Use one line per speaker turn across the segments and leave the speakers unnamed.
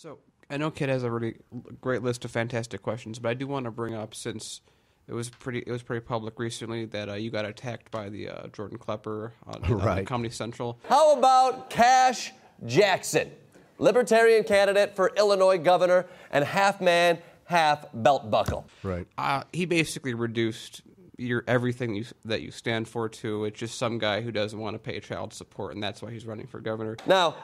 So I know Kid has a really great list of fantastic questions, but I do want to bring up since it was pretty it was pretty public recently that uh, you got attacked by the uh, Jordan Klepper on, on Comedy Central.
How about Kash Jackson, Libertarian candidate for Illinois governor and half man, half belt buckle?
Right.
Uh, he basically reduced your everything you, that you stand for to it's just some guy who doesn't want to pay child support, and that's why he's running for governor.
Now,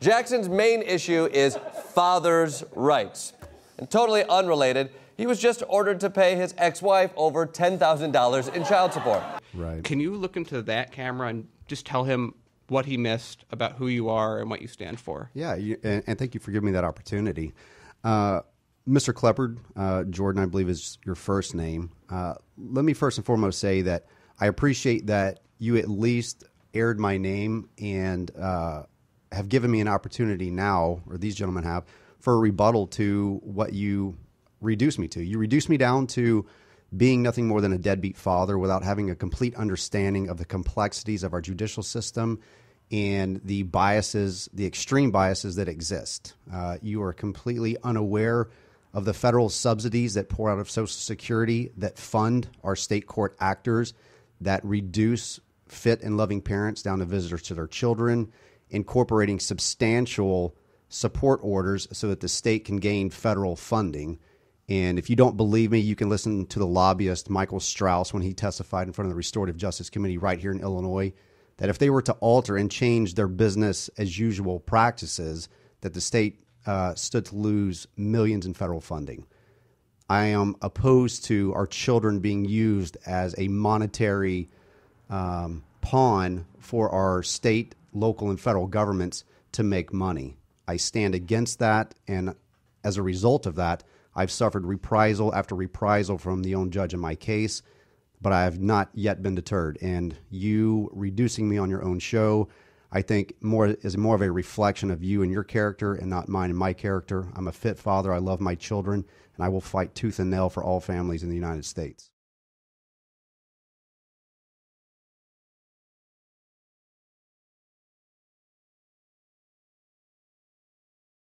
Jackson's main issue is father's rights. And totally unrelated, he was just ordered to pay his ex wife over $10,000 in child support.
Right.
Can you look into that camera and just tell him what he missed about who you are and what you stand for?
Yeah, you, and, and thank you for giving me that opportunity. Uh, Mr. Kleppard, uh, Jordan, I believe is your first name. Uh, let me first and foremost say that I appreciate that you at least aired my name and uh, have given me an opportunity now, or these gentlemen have, for a rebuttal to what you reduced me to. You reduced me down to being nothing more than a deadbeat father without having a complete understanding of the complexities of our judicial system and the biases, the extreme biases that exist. Uh, you are completely unaware of the federal subsidies that pour out of Social Security that fund our state court actors, that reduce fit and loving parents down to visitors to their children, incorporating substantial support orders so that the state can gain federal funding. And if you don't believe me, you can listen to the lobbyist Michael Strauss when he testified in front of the Restorative Justice Committee right here in Illinois that if they were to alter and change their business as usual practices, that the state uh, stood to lose millions in federal funding. I am opposed to our children being used as a monetary um, pawn for our state, local, and federal governments to make money. I stand against that, and as a result of that, I've suffered reprisal after reprisal from the own judge in my case, but I have not yet been deterred. And you reducing me on your own show, I think more is more of a reflection of you and your character, and not mine and my character. I'm a fit father. I love my children, and I will fight tooth and nail for all families in the United States.